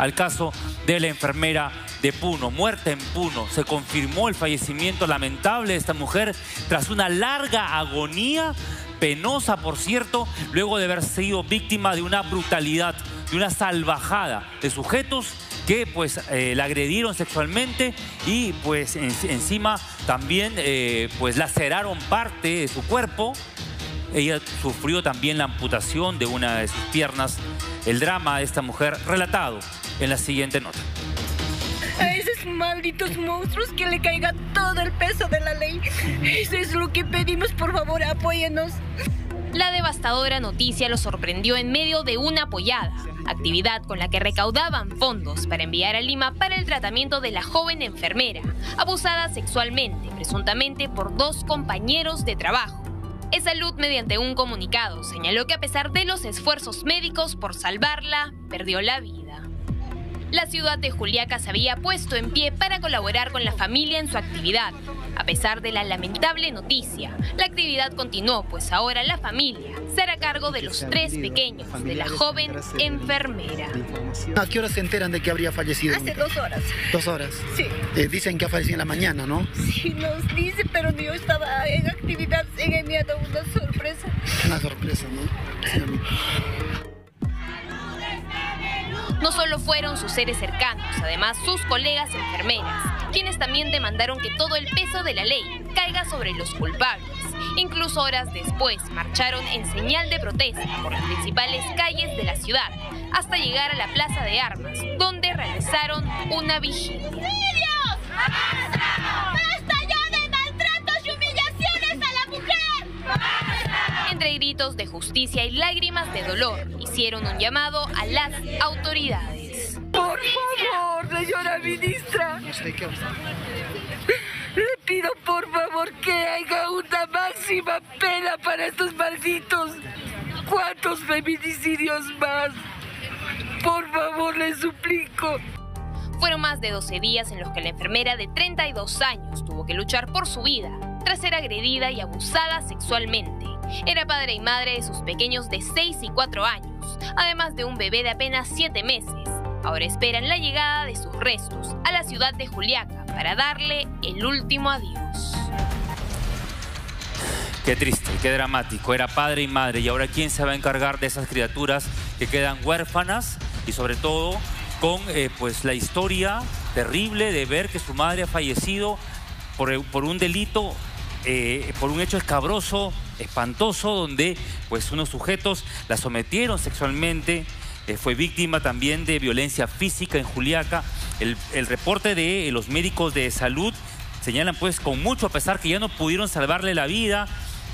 al caso de la enfermera de Puno, muerta en Puno. Se confirmó el fallecimiento lamentable de esta mujer tras una larga agonía, penosa por cierto, luego de haber sido víctima de una brutalidad, de una salvajada de sujetos que pues eh, la agredieron sexualmente y pues encima también eh, pues laceraron parte de su cuerpo. Ella sufrió también la amputación de una de sus piernas. El drama de esta mujer relatado en la siguiente nota. A esos malditos monstruos que le caiga todo el peso de la ley. Eso es lo que pedimos, por favor, apóyenos. La devastadora noticia lo sorprendió en medio de una apoyada, actividad con la que recaudaban fondos para enviar a Lima para el tratamiento de la joven enfermera, abusada sexualmente, presuntamente por dos compañeros de trabajo. E Salud, mediante un comunicado, señaló que a pesar de los esfuerzos médicos por salvarla, perdió la vida. La ciudad de Juliaca se había puesto en pie para colaborar con la familia en su actividad. A pesar de la lamentable noticia, la actividad continuó, pues ahora la familia será a cargo de los tres pequeños de la joven enfermera. ¿A qué hora se enteran de que habría fallecido? Hace dos horas. ¿Dos horas? Sí. Eh, dicen que ha fallecido en la mañana, ¿no? Sí, nos dice, pero yo estaba en actividad, se me ha dado una sorpresa. Una sorpresa, ¿no? Sí, no solo fueron sus seres cercanos, además sus colegas enfermeras, quienes también demandaron que todo el peso de la ley caiga sobre los culpables. Incluso horas después marcharon en señal de protesta por las principales calles de la ciudad, hasta llegar a la Plaza de Armas, donde realizaron una vigilia. ¡Basta ya de maltratos y humillaciones a la mujer! Entre gritos de justicia y lágrimas de dolor, hicieron un llamado a las autoridades. Por favor, señora ministra. Le pido por favor que haya una máxima pena para estos malditos. ¿Cuántos feminicidios más? Por favor, le suplico. Fueron más de 12 días en los que la enfermera de 32 años tuvo que luchar por su vida tras ser agredida y abusada sexualmente. Era padre y madre de sus pequeños de 6 y 4 años, además de un bebé de apenas 7 meses. Ahora esperan la llegada de sus restos a la ciudad de Juliaca para darle el último adiós. Qué triste, qué dramático. Era padre y madre y ahora quién se va a encargar de esas criaturas que quedan huérfanas y sobre todo con eh, pues la historia terrible de ver que su madre ha fallecido por, por un delito eh, por un hecho escabroso, espantoso, donde pues unos sujetos la sometieron sexualmente, eh, fue víctima también de violencia física en Juliaca. El, reporte de los médicos de salud señalan pues con mucho a pesar que ya no pudieron salvarle la vida.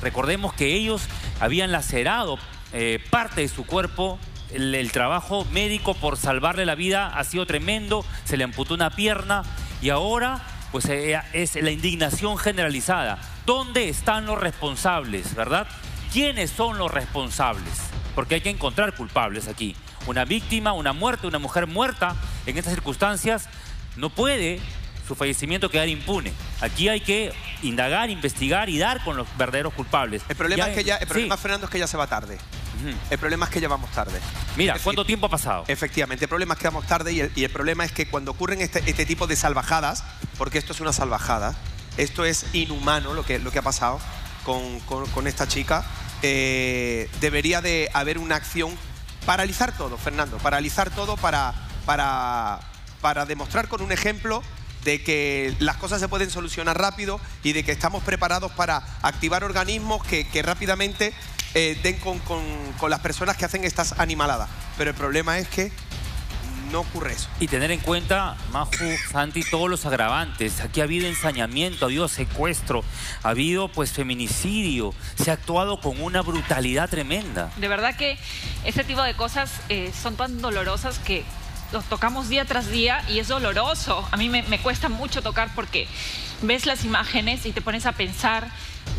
Recordemos que ellos habían lacerado eh, parte de su cuerpo. el trabajo médico por salvarle la vida ha sido tremendo. Se le amputó una pierna y ahora pues eh, es la indignación generalizada. ¿Dónde están los responsables, verdad? ¿Quiénes son los responsables? Porque hay que encontrar culpables aquí. Una víctima, una muerte, una mujer muerta en estas circunstancias no puede su fallecimiento quedar impune. Aquí hay que indagar, investigar y dar con los verdaderos culpables. El problema, es que ya, el problema Fernando, es que ya se va tarde. El problema es que ya vamos tarde. Mira, ¿cuánto tiempo ha pasado? Efectivamente, el problema es que vamos tarde y el, problema es que cuando ocurren este, este, tipo de salvajadas, porque esto es una salvajada, esto es inhumano lo que, lo que ha pasado con, esta chica, eh, debería de haber una acción, paralizar todo, Fernando, paralizar todo para, para, para demostrar con un ejemplo de que las cosas se pueden solucionar rápido y de que estamos preparados para activar organismos que, que rápidamente eh, den con, las personas que hacen estas animaladas. Pero el problema es que no ocurre eso. Y tener en cuenta, Maju, Santi, todos los agravantes. Aquí ha habido ensañamiento, ha habido secuestro, ha habido pues feminicidio. Se ha actuado con una brutalidad tremenda. De verdad que ese tipo de cosas eh, son tan dolorosas que los tocamos día tras día y es doloroso. A mí me, me cuesta mucho tocar porque ves las imágenes y te pones a pensar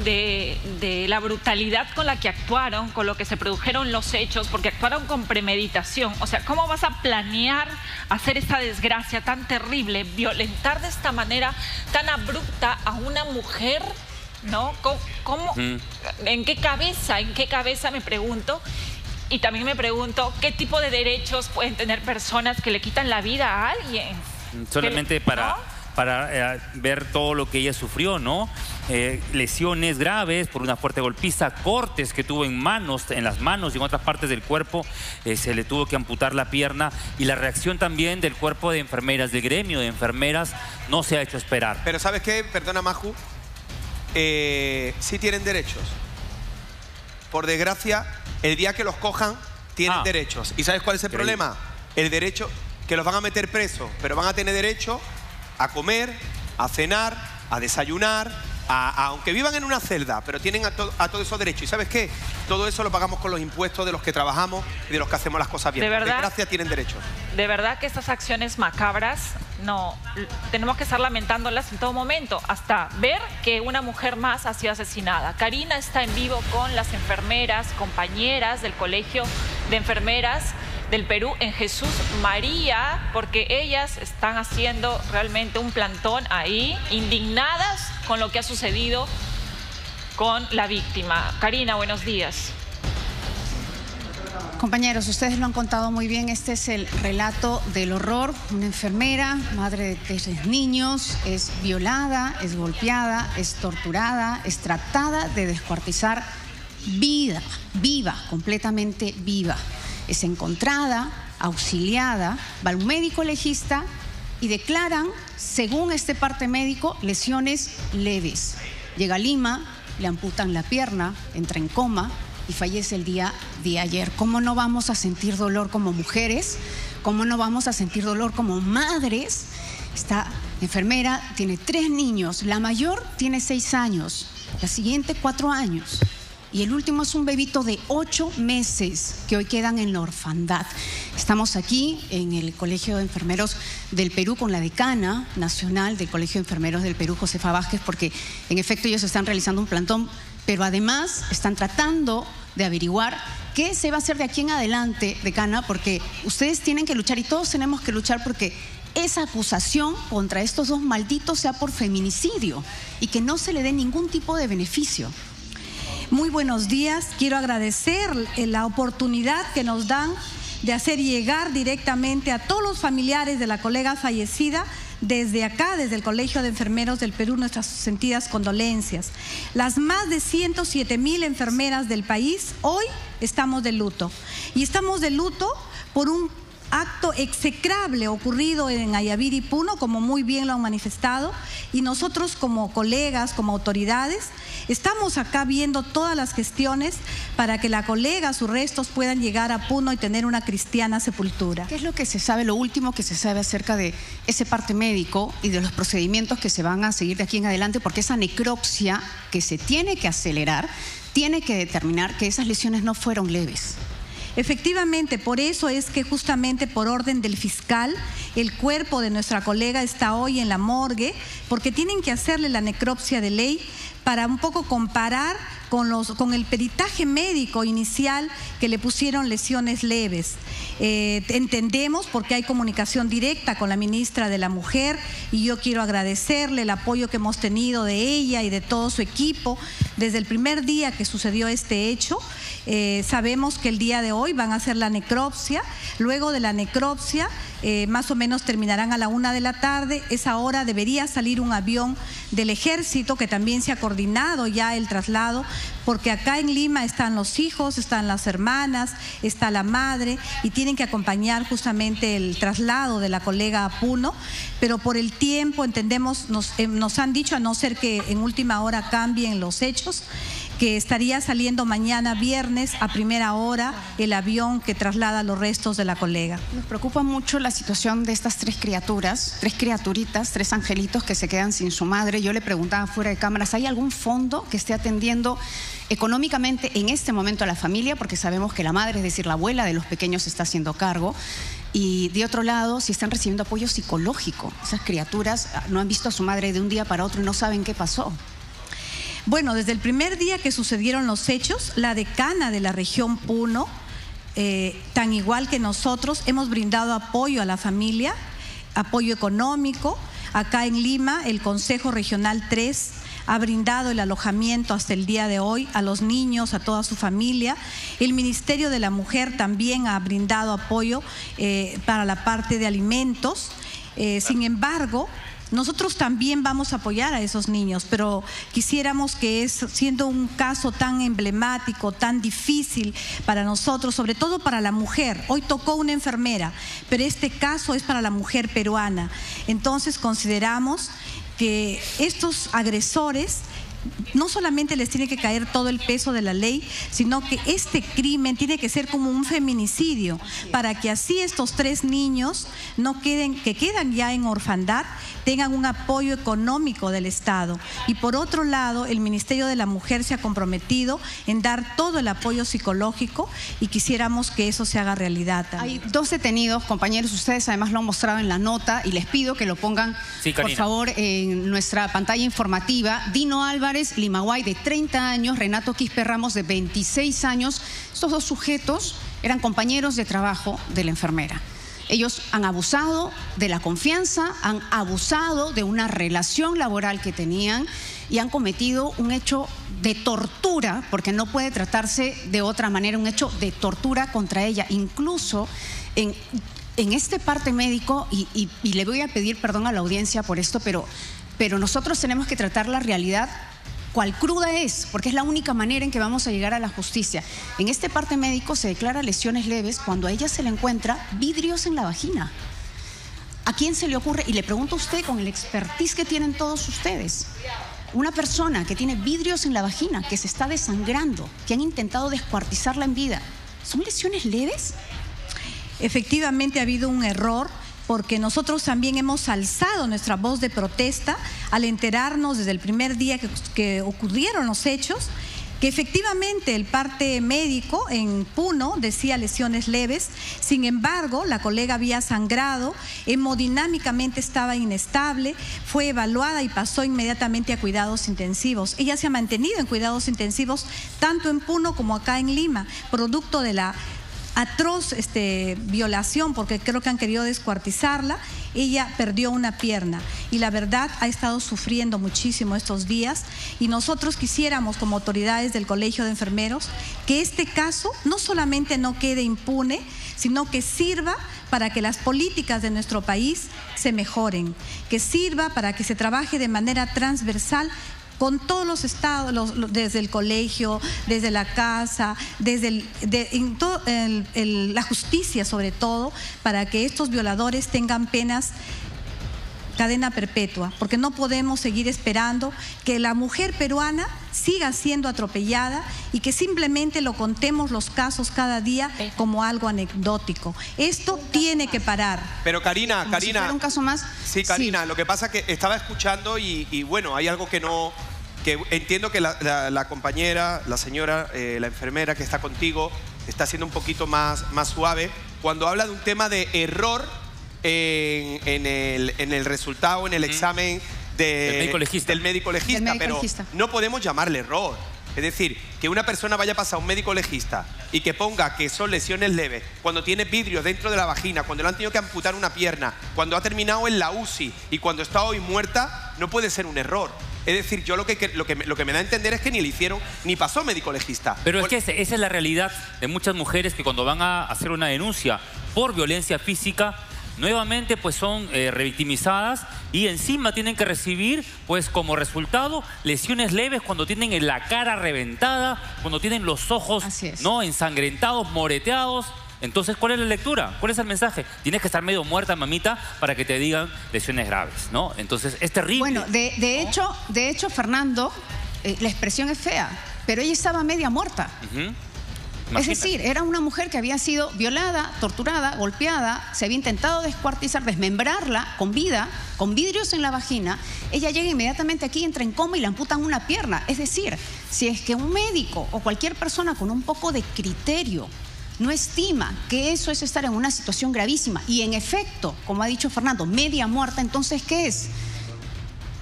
de, la brutalidad con la que actuaron, con lo que se produjeron los hechos, porque actuaron con premeditación. O sea, ¿cómo vas a planear hacer esta desgracia tan terrible, violentar de esta manera tan abrupta a una mujer? ¿No? ¿Cómo, ¿En qué cabeza, en qué cabeza me pregunto? Y también me pregunto, ¿qué tipo de derechos pueden tener personas que le quitan la vida a alguien? Solamente para, para eh, ver todo lo que ella sufrió, ¿no? Eh, lesiones graves por una fuerte golpiza, cortes que tuvo en manos, en las manos y en otras partes del cuerpo, eh, se le tuvo que amputar la pierna y la reacción también del cuerpo de enfermeras, del gremio de enfermeras, no se ha hecho esperar. Pero ¿sabes qué? Perdona, Maju. Eh, sí tienen derechos. Por desgracia, el día que los cojan, tienen Ah. derechos. ¿Y sabes cuál es el Increíble. problema? El derecho que los van a meter presos, pero van a tener derecho a comer, a cenar, a desayunar, a- a- aunque vivan en una celda, pero tienen a, to- a todos esos derechos. ¿Y sabes qué? Todo eso lo pagamos con los impuestos de los que trabajamos y de los que hacemos las cosas bien. ¿De Por verdad? desgracia tienen derechos. De verdad que estas acciones macabras, no, tenemos que estar lamentándolas en todo momento, hasta ver que una mujer más ha sido asesinada. Karina está en vivo con las enfermeras, compañeras del Colegio de Enfermeras del Perú en Jesús María, porque ellas están haciendo realmente un plantón ahí, indignadas con lo que ha sucedido con la víctima. Karina, buenos días. Compañeros, ustedes lo han contado muy bien. Este es el relato del horror. Una enfermera, madre de tres niños, es violada, es golpeada, es torturada, es tratada de descuartizar vida, viva, completamente viva. Es encontrada, auxiliada, va un médico legista y declaran, según este parte médico, lesiones leves. Llega a Lima, le amputan la pierna, entra en coma y fallece el día de ayer. ¿Cómo no vamos a sentir dolor como mujeres? ¿Cómo no vamos a sentir dolor como madres? Esta enfermera tiene tres niños, la mayor tiene seis años, la siguiente cuatro años. Y el último es un bebito de ocho meses que hoy quedan en la orfandad. Estamos aquí en el Colegio de Enfermeros del Perú con la decana nacional del Colegio de Enfermeros del Perú, Josefa Vázquez, porque en efecto ellos están realizando un plantón, pero además están tratando de averiguar qué se va a hacer de aquí en adelante, decana, porque ustedes tienen que luchar y todos tenemos que luchar porque esa acusación contra estos dos malditos sea por feminicidio y que no se le dé ningún tipo de beneficio. Muy buenos días. Quiero agradecer eh, la oportunidad que nos dan de hacer llegar directamente a todos los familiares de la colega fallecida desde acá, desde el Colegio de Enfermeros del Perú, nuestras sentidas condolencias. Las más de 107 mil enfermeras del país hoy estamos de luto. Y estamos de luto por un acto execrable ocurrido en Ayaviri Puno, como muy bien lo han manifestado, y nosotros como colegas, como autoridades, estamos acá viendo todas las gestiones para que la colega, sus restos puedan llegar a Puno y tener una cristiana sepultura. ¿Qué es lo que se sabe, lo último que se sabe acerca de ese parte médico y de los procedimientos que se van a seguir de aquí en adelante? Porque esa necropsia que se tiene que acelerar tiene que determinar que esas lesiones no fueron leves. Efectivamente, por eso es que justamente por orden del fiscal, el cuerpo de nuestra colega está hoy en la morgue, porque tienen que hacerle la necropsia de ley para un poco comparar con, los, con el peritaje médico inicial que le pusieron lesiones leves. Eh, entendemos porque hay comunicación directa con la ministra de la Mujer y yo quiero agradecerle el apoyo que hemos tenido de ella y de todo su equipo desde el primer día que sucedió este hecho. Eh, sabemos que el día de hoy van a hacer la necropsia. Luego de la necropsia, eh, más o menos terminarán a la una de la tarde. Esa hora debería salir un avión del ejército que también se ha coordinado ya el traslado, porque acá en Lima están los hijos, están las hermanas, está la madre y tienen que acompañar justamente el traslado de la colega a Puno. Pero por el tiempo, entendemos, nos, eh, nos han dicho, a no ser que en última hora cambien los hechos, que estaría saliendo mañana viernes a primera hora el avión que traslada los restos de la colega. Nos preocupa mucho la situación de estas tres criaturas, tres criaturitas, tres angelitos que se quedan sin su madre. Yo le preguntaba fuera de cámaras, ¿hay algún fondo que esté atendiendo económicamente en este momento a la familia? Porque sabemos que la madre, es decir, la abuela de los pequeños, está haciendo cargo. Y de otro lado, si están recibiendo apoyo psicológico. Esas criaturas ah, no han visto a su madre de un día para otro y no saben qué pasó. Bueno, desde el primer día que sucedieron los hechos, la decana de la región Puno, eh, tan igual que nosotros, hemos brindado apoyo a la familia, apoyo económico. Acá en Lima, el Consejo Regional 3 ha brindado el alojamiento hasta el día de hoy a los niños, a toda su familia. El Ministerio de la Mujer también ha brindado apoyo eh, para la parte de alimentos. Eh, sin embargo, nosotros también vamos a apoyar a esos niños, pero quisiéramos que es, siendo un caso tan emblemático, tan difícil para nosotros, sobre todo para la mujer, hoy tocó una enfermera, pero este caso es para la mujer peruana. Entonces consideramos que estos agresores no solamente les tiene que caer todo el peso de la ley, sino que este crimen tiene que ser como un feminicidio, para que así estos tres niños no queden, que quedan ya en orfandad, tengan un apoyo económico del Estado. Y por otro lado, el Ministerio de la Mujer se ha comprometido en dar todo el apoyo psicológico y quisiéramos que eso se haga realidad. Hay dos detenidos, compañeros, ustedes además lo han mostrado en la nota y les pido que lo pongan, por favor, en nuestra pantalla informativa. Dino Álvarez Limaguay, de 30 años, Renato Quispe Ramos, de 26 años. Estos dos sujetos eran compañeros de trabajo de la enfermera. Ellos han abusado de la confianza, han abusado de una relación laboral que tenían y han cometido un hecho de tortura, porque no puede tratarse de otra manera, un hecho de tortura contra ella. Incluso en, este parte médico, y, le voy a pedir perdón a la audiencia por esto, pero, pero nosotros tenemos que tratar la realidad cual cruda es, porque es la única manera en que vamos a llegar a la justicia. En este parte médico se declara lesiones leves cuando a ella se le encuentra vidrios en la vagina. ¿A quién se le ocurre? Y le pregunto a usted con el expertise que tienen todos ustedes. Una persona que tiene vidrios en la vagina, que se está desangrando, que han intentado descuartizarla en vida, ¿son lesiones leves? Efectivamente ha habido un error porque nosotros también hemos alzado nuestra voz de protesta al enterarnos desde el primer día que, ocurrieron los hechos que efectivamente el parte médico en Puno decía lesiones leves, sin embargo la colega había sangrado, hemodinámicamente estaba inestable, fue evaluada y pasó inmediatamente a cuidados intensivos. Ella se ha mantenido en cuidados intensivos tanto en Puno como acá en Lima, producto de la atroz este, violación, porque creo que han querido descuartizarla, ella perdió una pierna. Y la verdad ha estado sufriendo muchísimo estos días. Y nosotros quisiéramos como autoridades del Colegio de Enfermeros que este caso no solamente no quede impune, sino que sirva para que las políticas de nuestro país se mejoren, que sirva para que se trabaje de manera transversal con todos los estados, desde el colegio, desde la casa, desde la justicia sobre todo, para que estos violadores tengan penas cadena perpetua, porque no podemos seguir esperando que la mujer peruana siga siendo atropellada y que simplemente lo contemos los casos cada día como algo anecdótico. Esto tiene que parar. Pero Karina, Karina... un caso más. Sí, Karina, lo que pasa es que estaba escuchando y, bueno, hay algo que no... que entiendo que la, compañera, la señora, eh, la enfermera que está contigo está siendo un poquito más, más suave cuando habla de un tema de error en, el, resultado, en el examen del médico legista, del médico legista pero no podemos llamarle error. Es decir, que una persona vaya a pasar a un médico legista y que ponga que son lesiones leves, cuando tiene vidrio dentro de la vagina, cuando le han tenido que amputar una pierna, cuando ha terminado en la UCI y cuando está hoy muerta, no puede ser un error. Es decir, yo lo que, lo que, lo que me da a entender es que ni le hicieron, ni pasó médico legista. Pero es que esa es la realidad de muchas mujeres que cuando van a hacer una denuncia por violencia física, nuevamente pues son eh, revictimizadas y encima tienen que recibir pues como resultado lesiones leves cuando tienen la cara reventada, cuando tienen los ojos no ensangrentados, moreteados. Entonces, ¿cuál es la lectura? ¿Cuál es el mensaje? Tienes que estar medio muerta, mamita, para que te digan lesiones graves, ¿no? Entonces, es terrible. Bueno, de, hecho, de hecho, Fernando, eh, la expresión es fea, pero ella estaba media muerta. Es decir, era una mujer que había sido violada, torturada, golpeada, se había intentado descuartizar, desmembrarla con vida, con vidrios en la vagina. Ella llega inmediatamente aquí, entra en coma y le amputan una pierna. Es decir, si es que un médico o cualquier persona con un poco de criterio no estima que eso es estar en una situación gravísima y en efecto, como ha dicho Fernando, media muerta, entonces ¿qué es?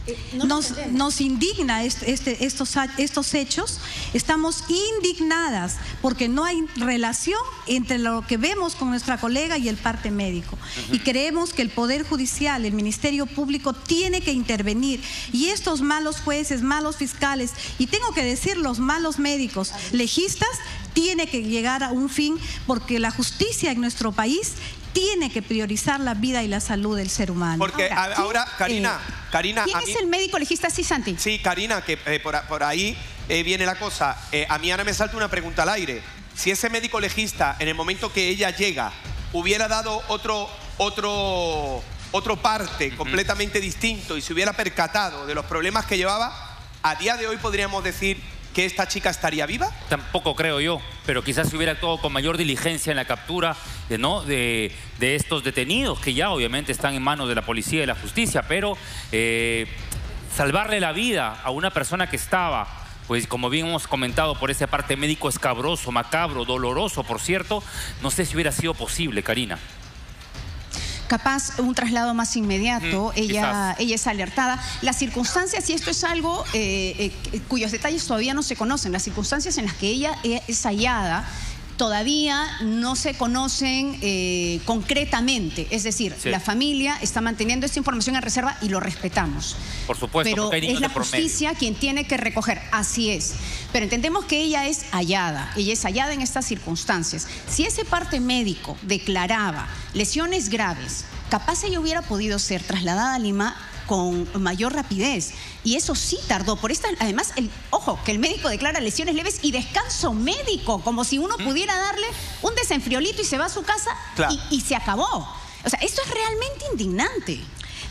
Eh, nos, nos, indigna este, estos, estos hechos. Estamos indignadas porque no hay relación entre lo que vemos con nuestra colega y el parte médico. Y creemos que el Poder Judicial, el Ministerio Público tiene que intervenir. Y estos malos jueces, malos fiscales, y tengo que decir los malos médicos, legistas, tiene que llegar a un fin porque la justicia en nuestro país tiene que priorizar la vida y la salud del ser humano. Porque ahora, Karina, eh, Karina... ¿Quién es el médico legista sí, Santi? Sí, Karina, que eh, por, ahí eh, viene la cosa. a mí ahora me salta una pregunta al aire. Si ese médico legista, en el momento que ella llega, hubiera dado otro, otro, otro parte completamente distinto y se hubiera percatado de los problemas que llevaba, a día de hoy podríamos decir que esta chica estaría viva? Tampoco creo yo, pero quizás se hubiera actuado con mayor diligencia en la captura ¿no? de, estos detenidos, que ya obviamente están en manos de la policía y la justicia, pero eh, salvarle la vida a una persona que estaba pues como bien hemos comentado por ese parte médico escabroso, macabro, doloroso, por cierto, no sé si hubiera sido posible, Karina capaz un traslado más inmediato, ella, ella es alertada. Las circunstancias, y esto es algo eh, eh, cuyos detalles todavía no se conocen, las circunstancias en las que ella es hallada, todavía no se conocen eh, concretamente. Es decir, la familia está manteniendo esta información en reserva y lo respetamos. Por supuesto, pero es la justicia quien tiene que recoger. Así es. Pero entendemos que ella es hallada. Ella es hallada en estas circunstancias. Si ese parte médico declaraba lesiones graves, capaz ella hubiera podido ser trasladada a Lima con mayor rapidez. Y eso sí tardó. Por esta, además, el, ojo, que el médico declara lesiones leves y descanso médico, como si uno pudiera darle un desenfriolito y se va a su casa y, y se acabó. O sea, esto es realmente indignante.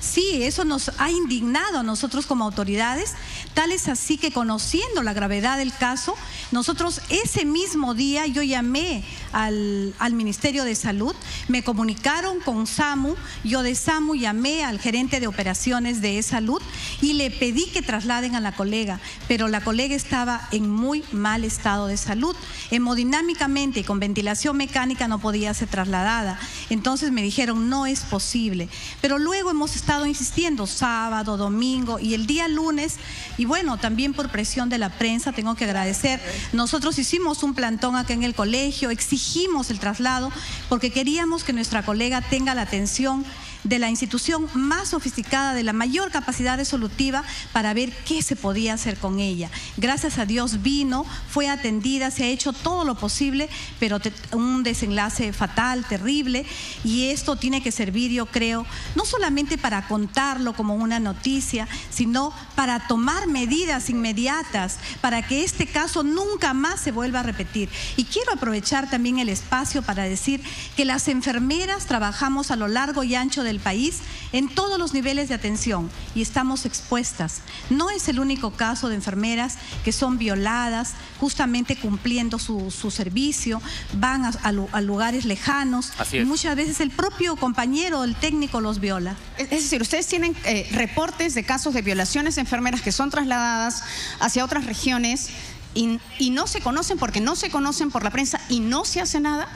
Sí, eso nos ha indignado a nosotros como autoridades, tal es así que conociendo la gravedad del caso, nosotros ese mismo día yo llamé al, Ministerio de Salud, me comunicaron con SAMU, yo de SAMU llamé al gerente de operaciones de salud y le pedí que trasladen a la colega, pero la colega estaba en muy mal estado de salud, hemodinámicamente y con ventilación mecánica no podía ser trasladada, entonces me dijeron no es posible, pero luego hemos estado insistiendo sábado, domingo y el día lunes, y bueno, también por presión de la prensa, tengo que agradecer, nosotros hicimos un plantón acá en el colegio, exigimos el traslado porque queríamos que nuestra colega tenga la atención de la institución más sofisticada, de la mayor capacidad resolutiva para ver qué se podía hacer con ella. Gracias a Dios vino, fue atendida, se ha hecho todo lo posible, pero un desenlace fatal, terrible, y esto tiene que servir, yo creo, no solamente para contarlo como una noticia, sino para tomar medidas inmediatas para que este caso nunca más se vuelva a repetir. Y quiero aprovechar también el espacio para decir que las enfermeras trabajamos a lo largo y ancho del país en todos los niveles de atención y estamos expuestas. No es el único caso de enfermeras que son violadas justamente cumpliendo su, servicio, van a, lugares lejanos y muchas veces el propio compañero, el técnico los viola. Es decir, ustedes tienen eh, reportes de casos de violaciones de enfermeras que son trasladadas hacia otras regiones y, y no se conocen porque no se conocen por la prensa y no se hace nada.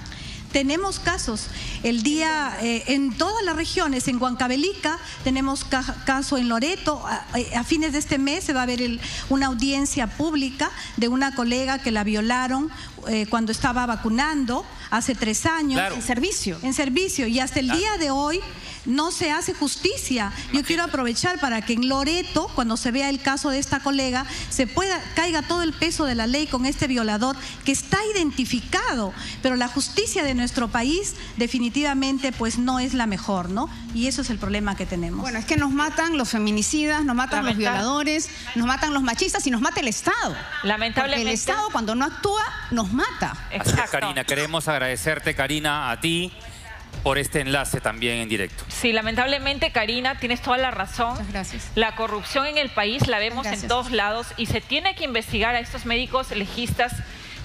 Tenemos casos. El día, eh, en todas las regiones, en Huancavelica, tenemos caso en Loreto. A, fines de este mes se va a ver una audiencia pública de una colega que la violaron eh, cuando estaba vacunando hace tres años. En servicio. En servicio. Y hasta el día de hoy no se hace justicia. Yo quiero aprovechar para que en Loreto, cuando se vea el caso de esta colega, se pueda, caiga todo el peso de la ley con este violador que está identificado, pero la justicia de nuestro país definitivamente pues no es la mejor, ¿no? Y eso es el problema que tenemos. Bueno, es que nos matan los feminicidas, nos matan los violadores, nos matan los machistas y nos mata el Estado. Lamentablemente. el Estado cuando no actúa nos mata. Karina, queremos agradecerte, Karina, a ti por este enlace también en directo. Sí, lamentablemente, Karina, tienes toda la razón. gracias. La corrupción en el país la vemos en todos lados y se tiene que investigar a estos médicos legistas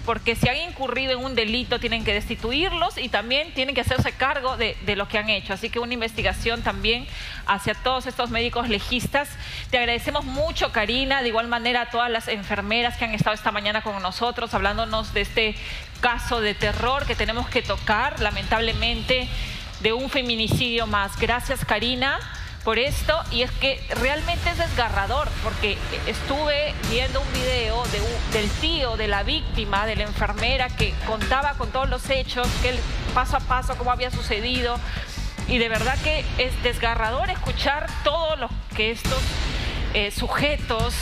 porque si han incurrido en un delito tienen que destituirlos y también tienen que hacerse cargo de, lo que han hecho. Así que una investigación también hacia todos estos médicos legistas. Te agradecemos mucho, Karina, de igual manera a todas las enfermeras que han estado esta mañana con nosotros hablándonos de este caso de terror que tenemos que tocar, lamentablemente, de un feminicidio más. Gracias, Karina por esto y es que realmente es desgarrador porque estuve viendo un video del tío de la víctima, de la enfermera que contaba con todos los hechos, que paso a paso cómo había sucedido y de verdad que es desgarrador escuchar todo lo que estos eh, sujetos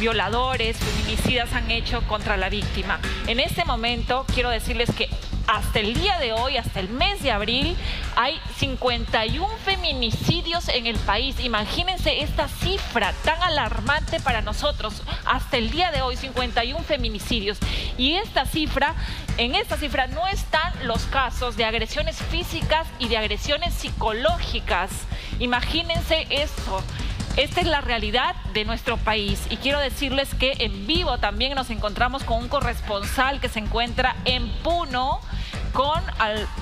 violadores, feminicidas han hecho contra la víctima. En este momento quiero decirles que hasta el día de hoy, hasta el mes de abril, hay 51 feminicidios en el país. Imagínense esta cifra tan alarmante para nosotros. Hasta el día de hoy, 51 feminicidios. Y esta cifra, en esta cifra no están los casos de agresiones físicas y de agresiones psicológicas. Imagínense esto. Esta es la realidad de nuestro país y quiero decirles que en vivo también nos encontramos con un corresponsal que se encuentra en Puno con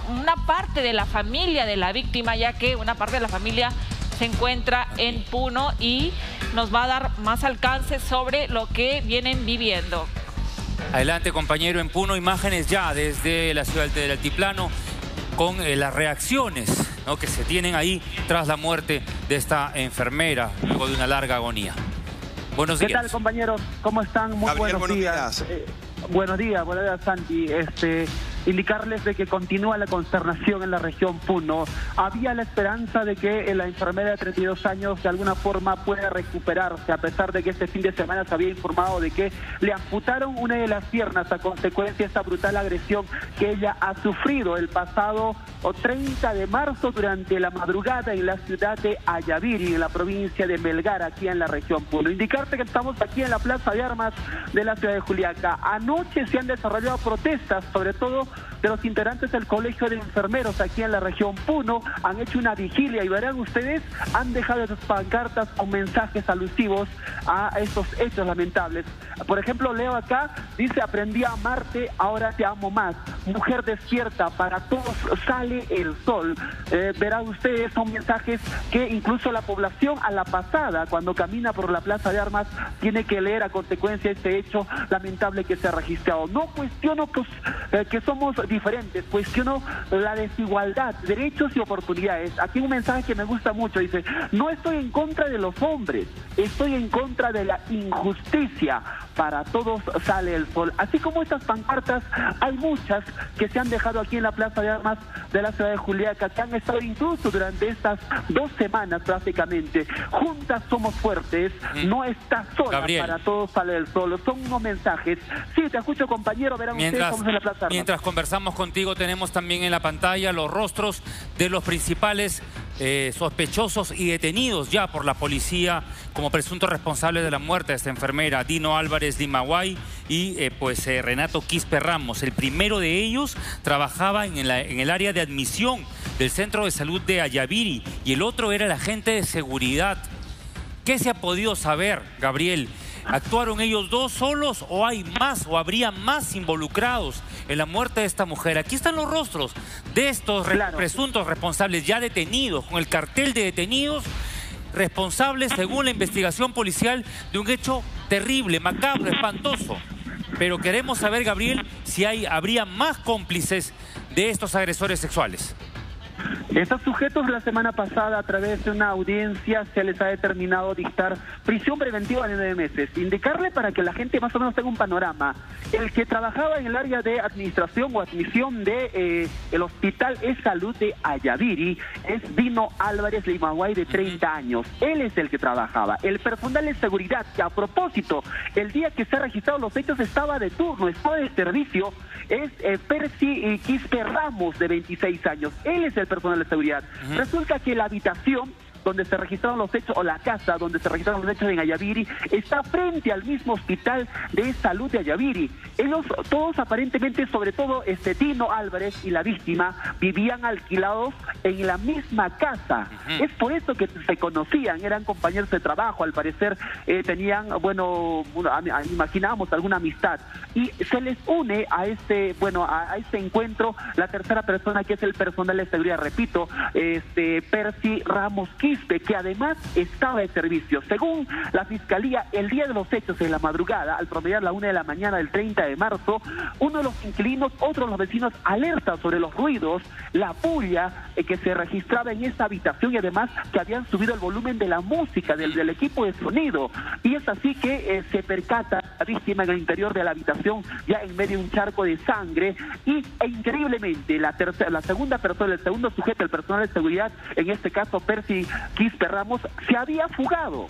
una parte de la familia de la víctima, ya que una parte de la familia se encuentra en Puno y nos va a dar más alcance sobre lo que vienen viviendo. Adelante compañero, en Puno, imágenes ya desde la ciudad del Altiplano con eh, las reacciones que se tienen ahí tras la muerte de esta enfermera luego de una larga agonía. Buenos días. ¿Qué tal, compañeros? ¿Cómo están? Muy buenos, días. Eh, buenos días, buenos días, Santi. Este, indicarles de que continúa la consternación en la región Puno. Había la esperanza de que la enfermera de 32 años de alguna forma pueda recuperarse, a pesar de que este fin de semana se había informado de que le amputaron una de las piernas a consecuencia de esta brutal agresión que ella ha sufrido el pasado 30 de marzo durante la madrugada en la ciudad de Ayaviri, en la provincia de Melgar, aquí en la región Puno. Indicarte que estamos aquí en la Plaza de Armas de la ciudad de Juliaca. Anoche se han desarrollado protestas, sobre todo de los integrantes del Colegio de Enfermeros aquí en la región Puno han hecho una vigilia y verán ustedes, han dejado esas pancartas con mensajes alusivos a estos hechos lamentables. Por ejemplo, leo acá, dice, aprendí a amarte, ahora te amo más. Mujer despierta, para todos sale el sol. Eh, verán ustedes, son mensajes que incluso la población a la pasada, cuando camina por la Plaza de Armas, tiene que leer a consecuencia este hecho lamentable que se ha registrado. No cuestiono que, eh, que diferentes, cuestiono la desigualdad, derechos y oportunidades. Aquí un mensaje que me gusta mucho, dice, no estoy en contra de los hombres, estoy en contra de la injusticia para todos sale el sol. Así como estas pancartas, hay muchas que se han dejado aquí en la Plaza de Armas de la ciudad de Juliaca, que han estado incluso durante estas dos semanas prácticamente. Juntas somos fuertes, mm. no está sola para todos sale el sol. Son unos mensajes. Sí, te escucho compañero, verán mientras, ustedes, en la Plaza Armas. Mientras conversamos contigo, tenemos también en la pantalla los rostros de los principales eh, sospechosos y detenidos ya por la policía como presuntos responsables de la muerte de esta enfermera, Dino Álvarez Limaguay y eh, pues eh, Renato Quispe Ramos. El primero de ellos trabajaba en, en, el área de admisión del Centro de Salud de Ayaviri y el otro era el agente de seguridad. ¿Qué se ha podido saber, Gabriel? ¿Actuaron ellos dos solos o hay más o habría más involucrados en la muerte de esta mujer? Aquí están los rostros de estos presuntos responsables ya detenidos, con el cartel de detenidos responsables según la investigación policial de un hecho terrible, macabro, espantoso. Pero queremos saber, Gabriel, si hay, habría más cómplices de estos agresores sexuales. Estos sujetos la semana pasada a través de una audiencia se les ha determinado dictar prisión preventiva de nueve meses. Indicarle para que la gente más o menos tenga un panorama. El que trabajaba en el área de administración o admisión de eh, el Hospital es Salud de Ayaviri es Dino Álvarez Limaguay de 30 años. Él es el que trabajaba. El personal de seguridad que a propósito el día que se han registrado los hechos estaba de turno, estaba de servicio, es eh, Percy Quispe Ramos de 26 años. Él es el personal de seguridad. Resulta que la habitación donde se registraron los hechos, o la casa donde se registraron los hechos en Ayaviri, está frente al mismo hospital de salud de Ayaviri. Ellos, todos aparentemente, sobre todo este Tino Álvarez y la víctima, vivían alquilados en la misma casa. Es por eso que se conocían, eran compañeros de trabajo, al parecer eh, tenían, bueno, imaginábamos alguna amistad. Y se les une a este, bueno, a, este encuentro la tercera persona que es el personal de seguridad, repito, este Percy Ramos Que además estaba de servicio. Según la Fiscalía, el día de los hechos, en la madrugada, al promediar la una de la mañana del 30 de marzo, uno de los inquilinos, otro de los vecinos, alerta sobre los ruidos, la puya eh, que se registraba en esta habitación y además que habían subido el volumen de la música, del, del equipo de sonido. Y es así que eh, se percata la víctima en el interior de la habitación, ya en medio de un charco de sangre. Y e increíblemente, la, tercera, la segunda persona, el segundo sujeto, el personal de seguridad, en este caso Percy Quispe Ramos, se había fugado.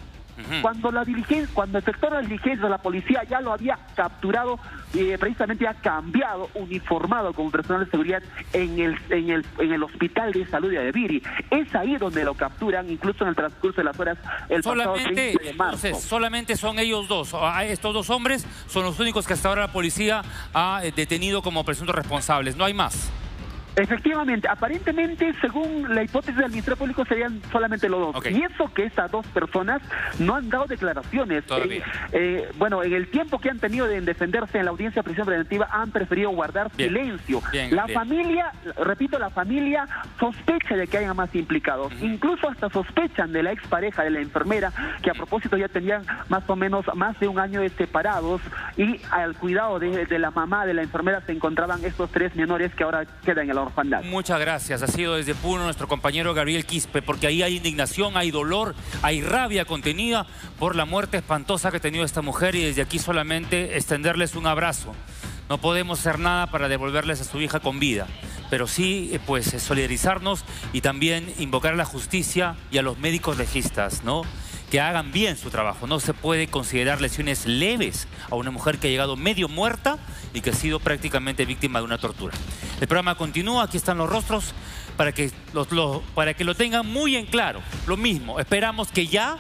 Cuando la diligencia, cuando el sector de la diligencia de la policía ya lo había capturado y eh, precisamente ha cambiado, uniformado como personal de seguridad en el, en el, en el hospital de salud de Adeviri. Es ahí donde lo capturan, incluso en el transcurso de las horas el solamente, pasado de marzo. solamente son ellos dos, estos dos hombres son los únicos que hasta ahora la policía ha eh, detenido como presuntos responsables, no hay más. Efectivamente, aparentemente, según la hipótesis del Ministerio Público, serían solamente los dos. Y eso que esas dos personas no han dado declaraciones. Eh, eh, bueno, en el tiempo que han tenido de defenderse en la audiencia de prisión preventiva, han preferido guardar silencio. la familia, repito, la familia sospecha de que haya más implicados. Incluso hasta sospechan de la expareja de la enfermera, que a propósito ya tenían más o menos más de un año de separados y al cuidado de, de la mamá de la enfermera se encontraban estos tres menores que ahora quedan en el Muchas gracias. Ha sido desde Puno nuestro compañero Gabriel Quispe, porque ahí hay indignación, hay dolor, hay rabia contenida por la muerte espantosa que ha tenido esta mujer y desde aquí solamente extenderles un abrazo. No podemos hacer nada para devolverles a su hija con vida, pero sí eh, pues solidarizarnos y también invocar a la justicia y a los médicos legistas, ¿no? Que hagan bien su trabajo. No se puede considerar lesiones leves a una mujer que ha llegado medio muerta y que ha sido prácticamente víctima de una tortura. El programa continúa, aquí están los rostros para que, para que lo tengan muy en claro. Lo mismo, esperamos que ya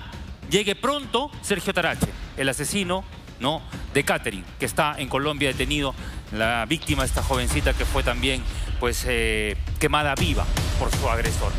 llegue pronto Sergio Tarache, el asesino ¿no? de Catherine, que está en Colombia detenido, la víctima esta jovencita que fue también pues, eh, quemada viva por su agresor.